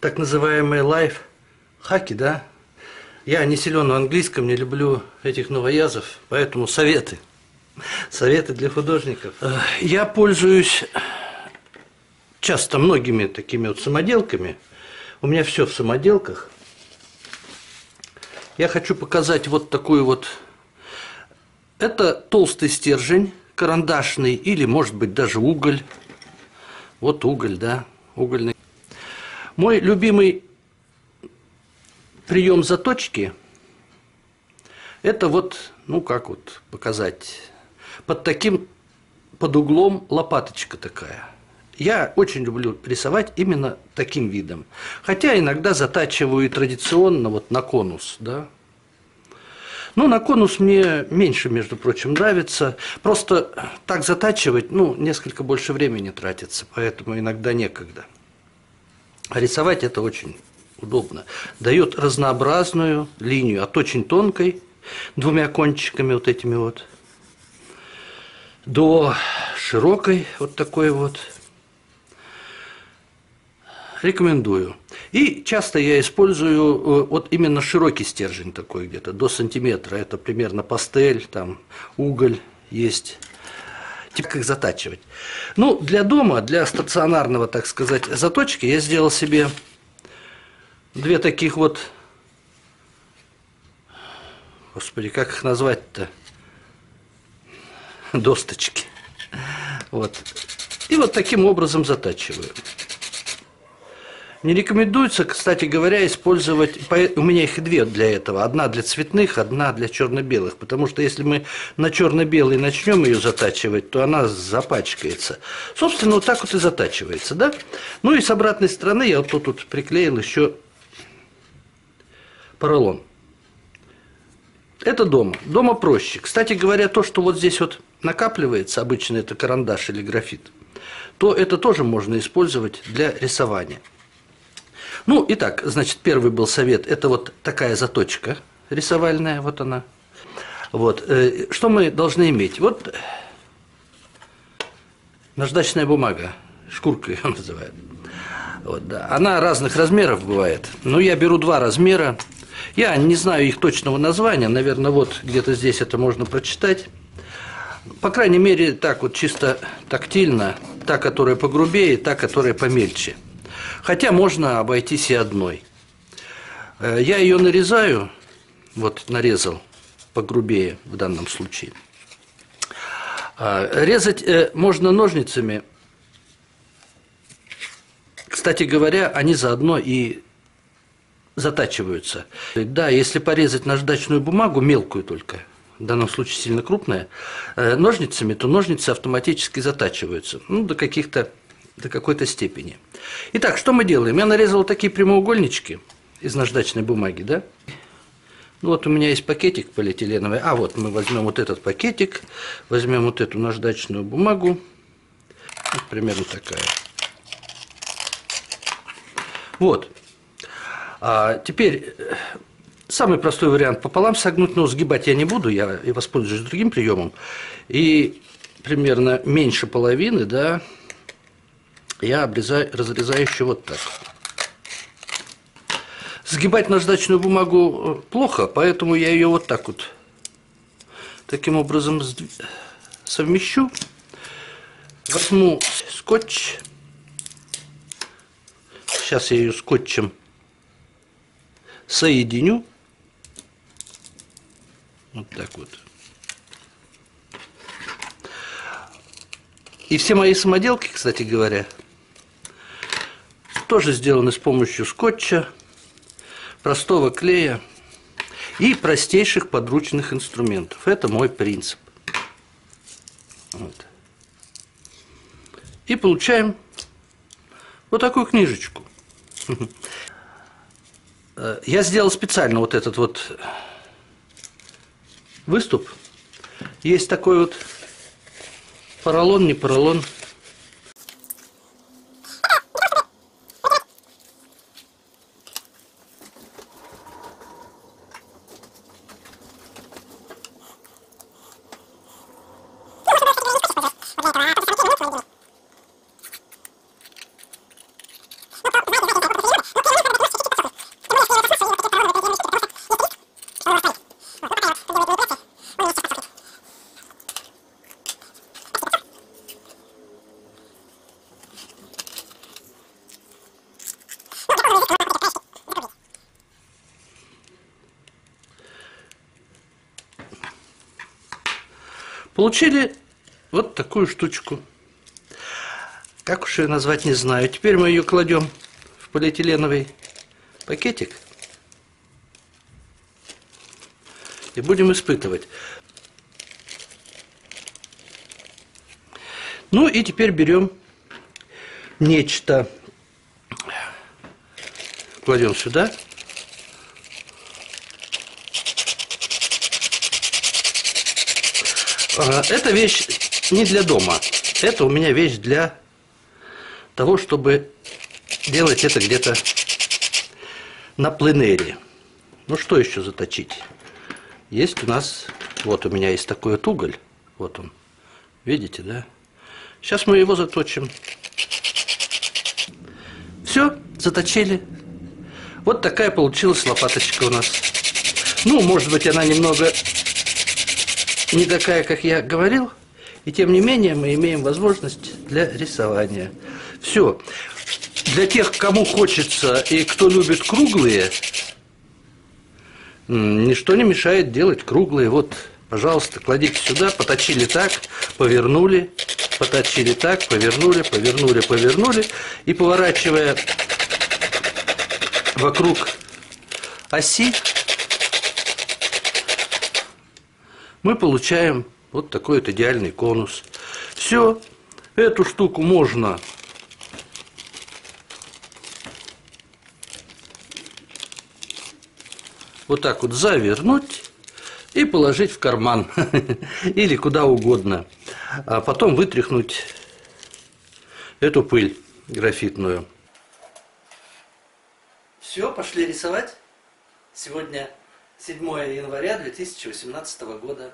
так называемые лайф-хаки, да? Я не силен в английском, не люблю этих новоязов, поэтому советы. Советы для художников. Э, Я пользуюсь часто многими такими вот самоделками. У меня все в самоделках. Я хочу показать вот такую вот... Это толстый стержень, карандашный или, может быть, даже уголь. Вот уголь, да, угольный. Мой любимый прием заточки – это вот, ну как вот показать, под таким, под углом лопаточка такая. Я очень люблю рисовать именно таким видом. Хотя иногда затачиваю и традиционно вот на конус, да. Ну, на конус мне меньше, между прочим, нравится. Просто так затачивать, ну, несколько больше времени тратится, поэтому иногда некогда. А рисовать это очень удобно. Дает разнообразную линию от очень тонкой, двумя кончиками вот этими вот, до широкой вот такой вот. Рекомендую. И часто я использую э, вот именно широкий стержень такой где-то, до сантиметра. Это примерно пастель, там уголь есть. Типа как затачивать. Ну, для дома, для стационарного, так сказать, заточки я сделал себе две таких вот, господи, как их назвать-то, досточки. Вот. И вот таким образом затачиваю. Не рекомендуется, кстати говоря, использовать, у меня их две для этого, одна для цветных, одна для черно-белых, потому что если мы на черно-белый начнем ее затачивать, то она запачкается. Собственно, вот так вот и затачивается, да? Ну и с обратной стороны я вот тут, тут приклеил еще поролон. Это дома. Дома проще. Кстати говоря, то, что вот здесь вот накапливается, обычно это карандаш или графит, то это тоже можно использовать для рисования. Ну, итак, значит, первый был совет. Это вот такая заточка рисовальная, вот она. Вот. Э, что мы должны иметь? Вот наждачная бумага, шкурка ее называют. Вот, да. Она разных размеров бывает. Но я беру два размера. Я не знаю их точного названия. Наверное, вот где-то здесь это можно прочитать. По крайней мере, так вот чисто тактильно. Та, которая погрубее, та, которая помельче – Хотя можно обойтись и одной. Э, я ее нарезаю, вот нарезал погрубее в данном случае. А, резать э, можно ножницами. Кстати говоря, они заодно и затачиваются. Да, если порезать наждачную бумагу, мелкую только, в данном случае сильно крупная, э, ножницами, то ножницы автоматически затачиваются. Ну, до каких-то до какой-то степени. Итак, что мы делаем? Я нарезал такие прямоугольнички из наждачной бумаги, да? Ну, вот у меня есть пакетик полиэтиленовый. А вот мы возьмем вот этот пакетик, возьмем вот эту наждачную бумагу. Вот примерно такая. Вот. А теперь самый простой вариант пополам согнуть, но сгибать я не буду, я воспользуюсь другим приемом. И примерно меньше половины, да, я обрезаю, разрезаю еще вот так. Сгибать наждачную бумагу э, плохо, поэтому я ее вот так вот таким образом совмещу. Возьму скотч. Сейчас я ее скотчем соединю. Вот так вот. И все мои самоделки, кстати говоря, тоже сделаны с помощью скотча, простого клея и простейших подручных инструментов. Это мой принцип. Вот. И получаем вот такую книжечку. Я сделал специально вот этот вот выступ. Есть такой вот поролон, не поролон – Получили вот такую штучку. Как уж ее назвать, не знаю. Теперь мы ее кладем в полиэтиленовый пакетик и будем испытывать. Ну и теперь берем нечто, кладем сюда. Эта вещь не для дома. Это у меня вещь для того, чтобы делать это где-то на пленере. Ну что еще заточить? Есть у нас, вот у меня есть такой вот уголь. Вот он. Видите, да? Сейчас мы его заточим. Все, заточили. Вот такая получилась лопаточка у нас. Ну, может быть, она немного не такая, как я говорил, и тем не менее мы имеем возможность для рисования. Все. Для тех, кому хочется и кто любит круглые, ничто не мешает делать круглые. Вот, пожалуйста, кладите сюда, поточили так, повернули, поточили так, повернули, повернули, повернули. И поворачивая вокруг оси, мы получаем вот такой вот идеальный конус. Все, эту штуку можно вот так вот завернуть и положить в карман или куда угодно. А потом вытряхнуть эту пыль графитную. Все, пошли рисовать. Сегодня 7 января 2018 года.